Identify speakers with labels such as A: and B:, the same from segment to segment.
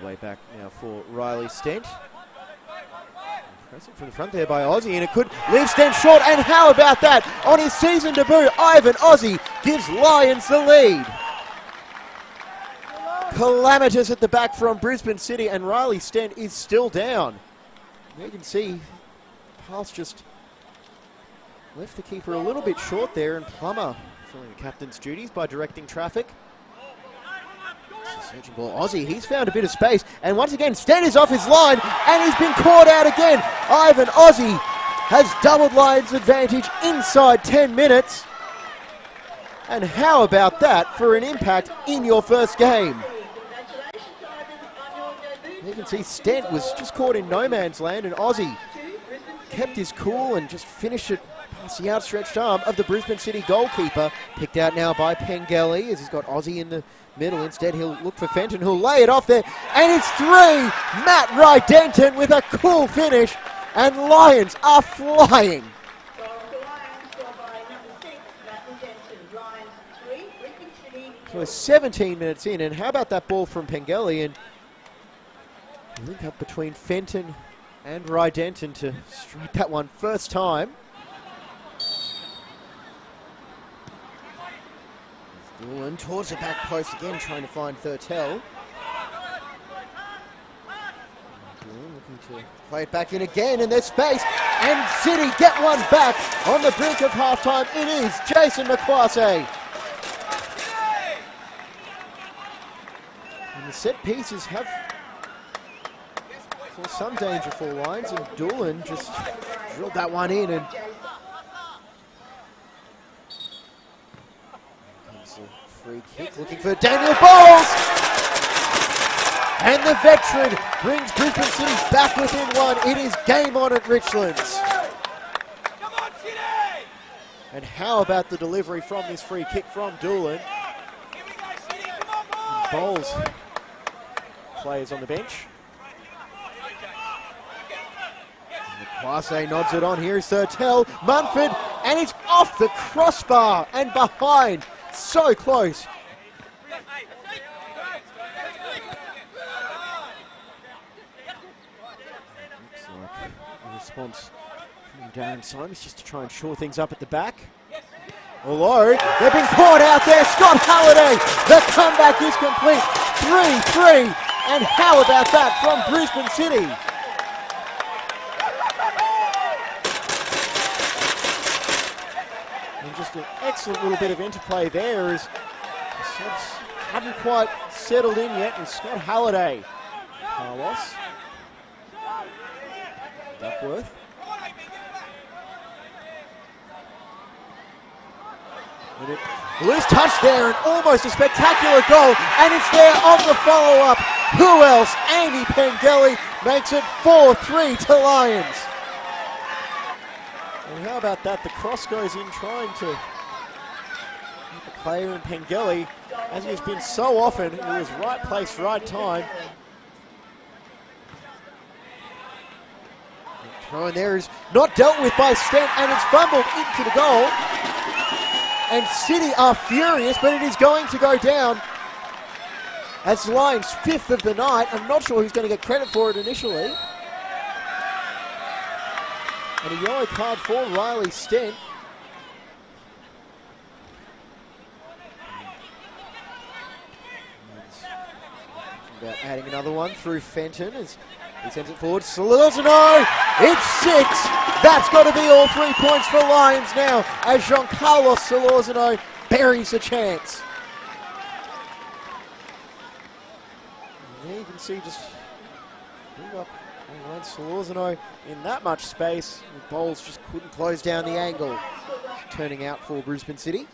A: the way back now for Riley Stent. Pressing from the front there by Aussie, and it could leave Stent short. And how about that? On his season debut, Ivan Aussie gives Lions the lead. Calamitous at the back from Brisbane City, and Riley Stent is still down. You can see pass just left the keeper a little bit short there, and Plummer filling the captain's duties by directing traffic. Searching ball, Aussie, he's found a bit of space, and once again, Stent is off his line, and he's been caught out again. Ivan Aussie has doubled Lions' advantage inside 10 minutes. And how about that for an impact in your first game? You can see Stent was just caught in no man's land, and Aussie kept his cool and just finished it the outstretched arm of the Brisbane City goalkeeper. Picked out now by Pengelly as he's got Aussie in the middle. Instead, he'll look for Fenton, who'll lay it off there. And it's three. Matt Ridenton with a cool finish. And Lions are flying. So we're 17 minutes in, and how about that ball from Pengelly? And link up between Fenton and Ridenton to strike that one first time. Doolan towards the back post again, trying to find Thurtell. Looking to play it back in again, and there's space. And City get one back on the brink of halftime. It is Jason McQuase. And the set pieces have some danger for Lions, and Doolan just drilled that one in and Free kick looking for Daniel Bowles. And the veteran brings Brisbane City back within one. It is game on at Richlands. And how about the delivery from this free kick from Doolan? Bowles players on the bench. Quase nods it on. Here's Thurtell. Munford, and it's off the crossbar and behind so close. Looks like a response from Darren Simons just to try and shore things up at the back. Although they've been caught out there, Scott Halliday. The comeback is complete. 3 3. And how about that from Brisbane City? Just an excellent little bit of interplay there hadn't quite settled in yet. And Scott Halliday, Carlos, Duckworth. And it, loose touch there and almost a spectacular goal. And it's there on the follow-up. Who else? Amy Pengelly makes it 4-3 to Lions. And how about that? The cross goes in trying to the player in Pengelly, as he has been so often. He was right place, right time. The throw there is not dealt with by Stent, and it's fumbled into the goal. And City are furious, but it is going to go down. As Lions fifth of the night. I'm not sure who's going to get credit for it initially. And a yellow card for Riley Stent. About adding another one through Fenton as he sends it forward. Solorzano, it's six. That's got to be all three points for Lions now as Jean-Carlos Solorzano buries a chance. And there you can see just move up and Solorzano in that much space. The Bowles just couldn't close down the angle. Turning out for Brisbane City.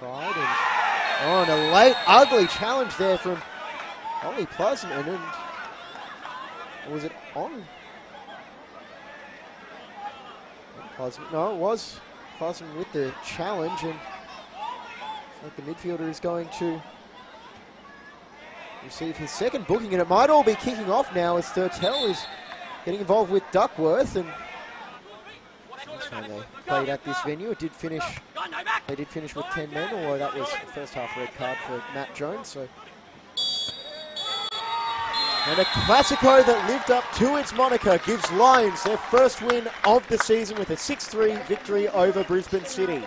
A: And, oh, and a late, ugly challenge there from Ollie Plasman. And was it on? Plasman, no, it was Clausen with the challenge, and like the midfielder is going to receive his second booking, and it might all be kicking off now as Thurtell is getting involved with Duckworth, and last time they played at this venue. It did finish. They did finish with 10 men, although that was the first half red card for Matt Jones. So. And a Classico that lived up to its moniker gives Lions their first win of the season with a 6-3 victory over Brisbane City.